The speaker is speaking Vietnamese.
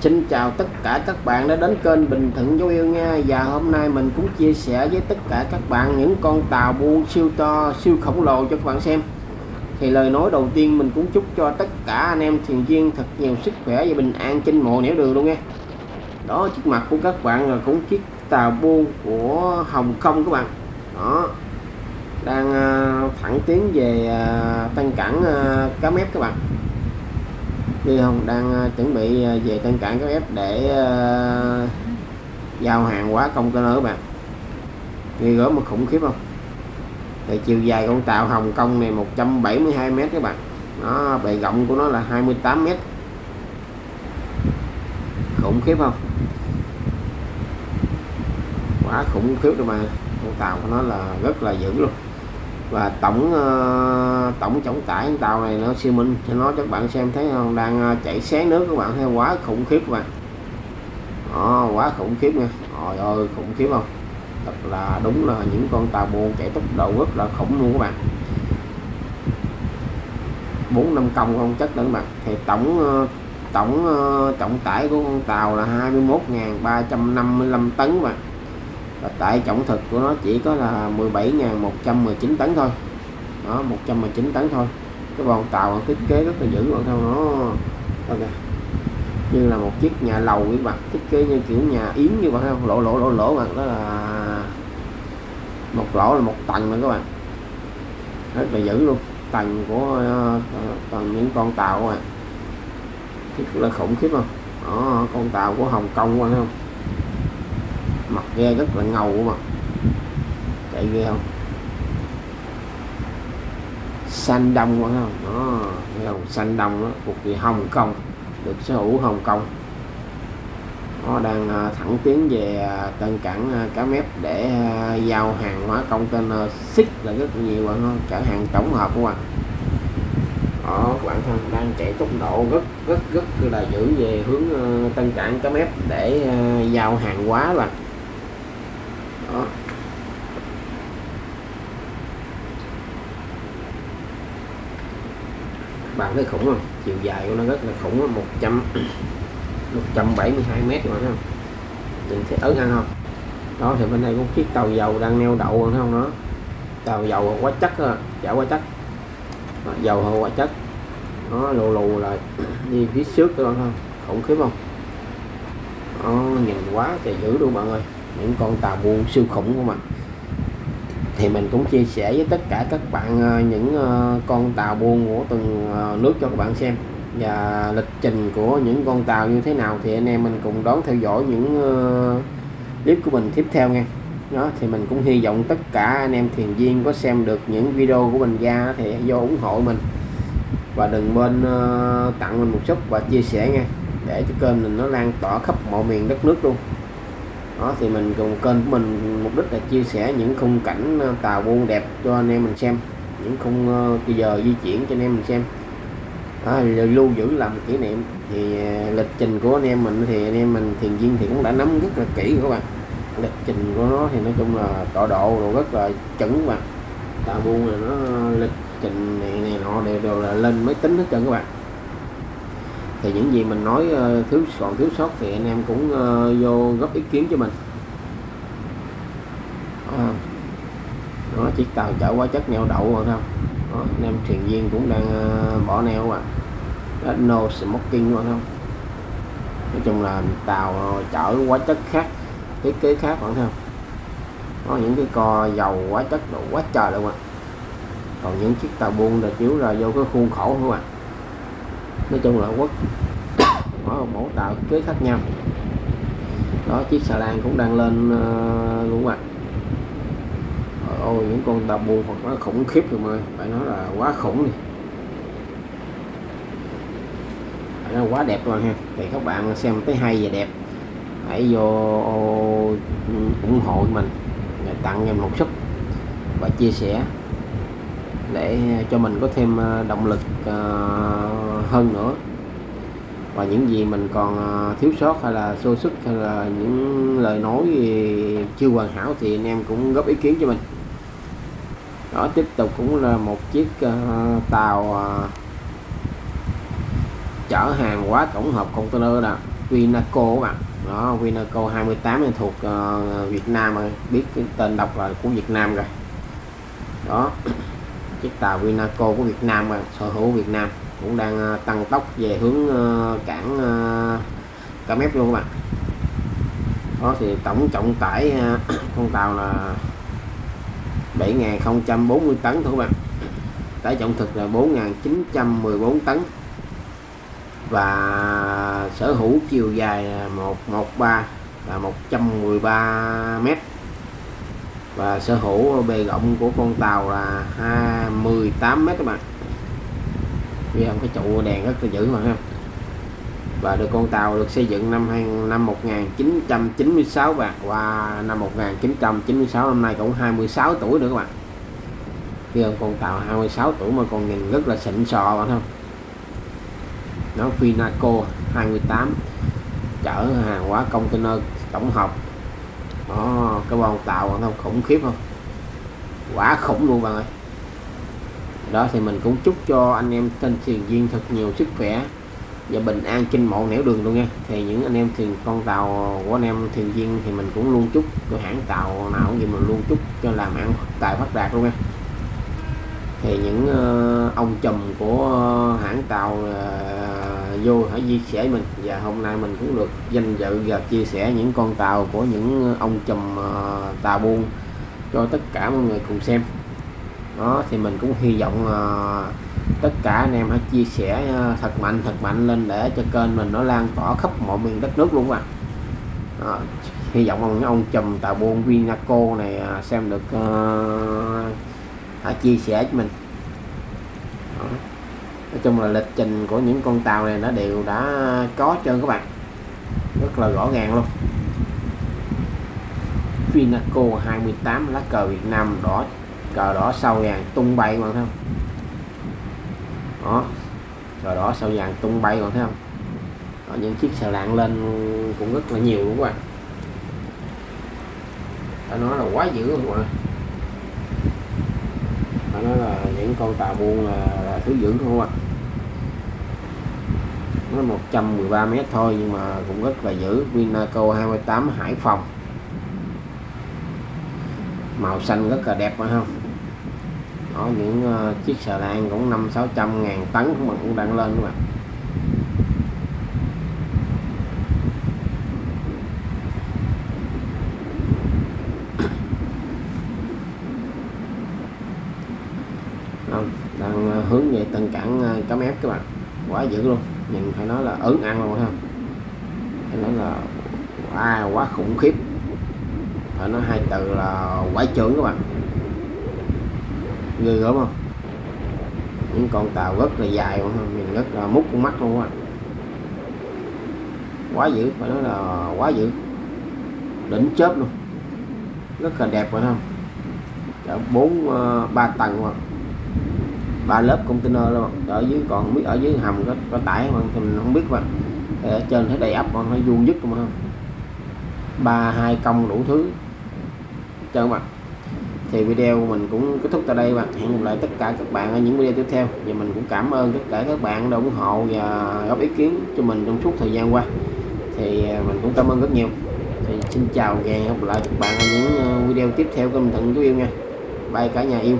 Xin chào tất cả các bạn đã đến kênh Bình Thuận Dấu Yêu nha. Và hôm nay mình cũng chia sẻ với tất cả các bạn những con tàu buôn siêu to, siêu khổng lồ cho các bạn xem. Thì lời nói đầu tiên mình cũng chúc cho tất cả anh em thuyền viên thật nhiều sức khỏe và bình an trên mọi nẻo đường luôn nha. Đó trước mặt của các bạn là cũng chiếc tàu buôn của Hồng Kông các bạn. Đó đang à, thẳng tiến về tăng tân cảng à, cá mép các bạn. Duy không, đang ờ, chuẩn bị ờ, về tân cảng các ép để ờ, giao hàng hóa container các bạn. Ghi gớm mà khủng khiếp không? Thì chiều dài con tàu Hồng Kông này 172 mét các bạn. Nó, bề rộng của nó là 28 mét. Khủng khiếp không? Quá khủng khiếp rồi mà, con tàu của nó là rất là dữ luôn và tổng uh, tổng trọng tải con tàu này nó siêu minh cho nó cho các bạn xem thấy không? Đang ờ, chảy xé nước các bạn thấy quá khủng khiếp các bạn. Đó, quá khủng khiếp nha. Trời ơi khủng khiếp không? Thật là đúng là những con tàu buôn chạy tốc độ rất là khủng luôn các bạn. Bốn năm công không chất nữa các bạn. Thì tổng ờ, tổng trọng tải của con tàu là 21.355 tấn các bạn và tại trọng thực của nó chỉ có là 17.119 tấn thôi. Đó 119 tấn thôi. Cái con tàu thiết kế rất là dữ bạn không nó okay. như là một chiếc nhà lầu với bạn thiết kế như kiểu nhà yến như bạn không lỗ lỗ lỗ lỗ bạn đó là một lỗ là một tầng nữa các bạn. Rất là dữ luôn. Tầng của ờ, tầng những con tàu các bạn rất là khủng khiếp không? Đó, con tàu của Hồng Kông bạn không? Ghe rất là ngầu mà. Chạy ghê không? Xanh đông quá không đó thấy xanh đông đó, thuộc về Hồng Kông, được sở hữu Hồng Kông. Nó đang à, thẳng tiến về à, tân cảng à, cá mép để giao hàng hóa container xích là rất nhiều bạn không chở hàng tổng hợp của bạn. Đó các bạn thân đang chạy tốc độ rất rất rất là dữ về hướng tân cảng cá mép để giao hàng hóa bạn đó. Bạn thấy khủng không? Chiều dài của nó rất là khủng 100 172 mét rồi không nhìn thấy ớn ăn không? Đó thì bên đây có chiếc tàu dầu đang neo đậu rồi không đó? Tàu dầu quá chất đó, chả quá chất. Đó, dầu hơi quá chất. Nó lù lù là đi phía trước các bạn không? Khủng khiếp không? Đó, nhìn quá trời dữ luôn bạn ơi những con tàu buôn siêu khủng của mình. Thì mình cũng chia sẻ với tất cả các bạn ờ, những ờ, con tàu buôn của từng ờ, nước cho các bạn xem. Và lịch trình của những con tàu như thế nào thì anh em mình cùng đón theo dõi những clip của mình tiếp theo nha. Đó, thì mình cũng hy vọng tất cả anh em thuyền viên có xem được những video của mình ra thì do ủng hộ mình. Và đừng quên tặng mình một chút và chia sẻ nha, để cho kênh mình nó lan tỏa khắp mọi miền đất nước luôn đó thì mình cùng kênh của mình mục đích là chia sẻ những khung cảnh ờ, tàu buôn đẹp cho anh em mình xem. Những khung ờ, bây giờ di chuyển cho anh em mình xem. Đó, lưu giữ làm kỷ niệm. Thì ờ, lịch trình của anh em mình thì anh em mình thiền viên thì cũng đã nắm rất là kỹ các bạn. Lịch trình của nó thì nói chung là tọa độ rồi rất là chuẩn mà tàu buôn là nó lịch trình này, này nọ đều, đều là lên máy tính hết trơn các bạn thì những gì mình nói ờ, thiếu còn thiếu sót thì anh em cũng ờ, vô góp ý kiến cho mình. À, đó chiếc tàu chở quá chất neo đậu rồi không? Đó, anh em thuyền viên cũng đang bỏ neo à. Đó, no smoking rồi không? Nói chung là tàu chở quá chất khác thiết kế khác bạn không? Có những cái co dầu quá chất độ quá trời luôn ạ còn những chiếc tàu buôn là chiếu ra vô cái khuôn khổ không ạ à nói chung là quốc mỗi mẫu tạo kế khác nhau. Đó chiếc xà lan cũng đang lên uh, luôn bạn ôi những con tàu buồn hoặc nó khủng khiếp rồi mà phải nói là quá khủng đi. Phải nói quá đẹp rồi ha. Thì các bạn xem thấy hay và đẹp hãy vô ủng hộ mình tặng em một suất và chia sẻ để à, cho mình có thêm à, động lực à, hơn nữa. Và những gì mình còn thiếu sót hay là sơ xuất hay là những lời nói chưa hoàn hảo thì anh em cũng góp ý kiến cho mình. Đó tiếp tục cũng là một chiếc tàu chở hàng quá tổng hợp container nè Vinaco các bạn. Đó Vinaco 28 này thuộc uh, Việt Nam rồi. Biết cái tên đọc là của Việt Nam rồi. Đó chiếc tàu Vinaco của Việt Nam mà sở hữu Việt Nam cũng đang ờ, tăng tốc về hướng ờ, cảng ờ, cả mép luôn các bạn. Đó thì tổng trọng tải con tàu là 7.040 tấn thôi các bạn. Tải trọng thực là 4.914 tấn. Và sở hữu chiều dài 113 là 113 mét và sở hữu bề rộng của con tàu là 28 mét các bạn. Vì không cái trụ đèn rất là dữ mà ha. Và được con tàu được xây dựng năm 2, năm 1996 bạn. Qua năm 1996 năm nay cũng 26 tuổi nữa các bạn. Kia con tàu 26 tuổi mà còn nhìn rất là xịn sò bạn không nó Vinaco 28 chở hàng hóa container tổng hợp đó, cái con tàu bạn không khủng khiếp không? Quá khủng luôn bạn ơi. Đó, thì mình cũng chúc cho anh em tên thuyền viên thật nhiều sức khỏe và bình an trên mọi nẻo đường luôn nha. Thì những anh em thuyền con tàu của anh em thuyền viên thì mình cũng luôn chúc cái hãng tàu nào cũng gì mình luôn chúc cho làm ăn tài phát đạt luôn nha thì những uh, ông chùm của ờ, hãng tàu uh, vô hãy chia sẻ mình và hôm nay mình cũng được danh dự và chia sẻ những con tàu của những ông chùm uh, tàu buôn cho tất cả mọi người cùng xem đó thì mình cũng hy vọng uh, tất cả anh em hãy chia sẻ uh, thật mạnh thật mạnh lên để cho kênh mình nó lan tỏa khắp mọi miền đất nước luôn ạ à. hy vọng những ông chùm tàu buôn Vinaco này uh, xem được uh, hãy chia sẻ cho mình. Đó. nói chung là lịch trình của những con tàu này nó đều đã có cho các bạn. Rất là rõ ràng luôn. Vinaco 28 lá cờ Việt Nam đỏ cờ đỏ sau vàng tung bay bạn thấy không? Đó. Cờ đỏ sau vàng tung bay bạn thấy không? Đó, những chiếc xà lạng lên cũng rất là nhiều luôn các bạn. Phải nói là quá dữ luôn các phải nói là những con tàu buôn là, là thứ dưỡng không ạ? Nó 113 mét thôi nhưng mà cũng rất là dữ. Vinaco 28 Hải Phòng. Màu xanh rất là đẹp phải không? Đó những uh, chiếc xà lan cũng năm sáu trăm ngàn tấn cũng mình cũng đang lên các bạn đang à, hướng về tầng cảng ờ, cắm ép các bạn. Quá dữ luôn. Nhìn phải nói là ớn ăn luôn ha phải nói là wow, quá khủng khiếp. Phải nói hai từ là quái trưởng các bạn. Ghê gớm không? Những con tàu rất là dài mà nhìn rất là mút con mắt luôn á. Quá dữ phải nói là quá dữ. Đỉnh chớp luôn. Rất là đẹp phải không? Bốn à, ba tầng mà ba lớp container luôn. Ở dưới còn không biết ở dưới hầm có, có tải mà thì mình không biết mà. Ở trên thấy đầy ấp còn nó vuông dứt mà không? Ba hai công đủ thứ. Cho mặt. Bạn thì video mình cũng kết thúc tại đây bạn hẹn gặp lại tất cả các bạn ở những video tiếp theo. Và mình cũng cảm ơn tất cả các bạn đã ủng hộ và góp ý kiến cho mình trong suốt thời gian qua. Thì à, mình cũng cảm ơn rất nhiều. Thì xin chào và hẹn gặp lại các bạn ở những à, video tiếp theo của mình. Thận chú yêu nha. Bye cả nhà yêu.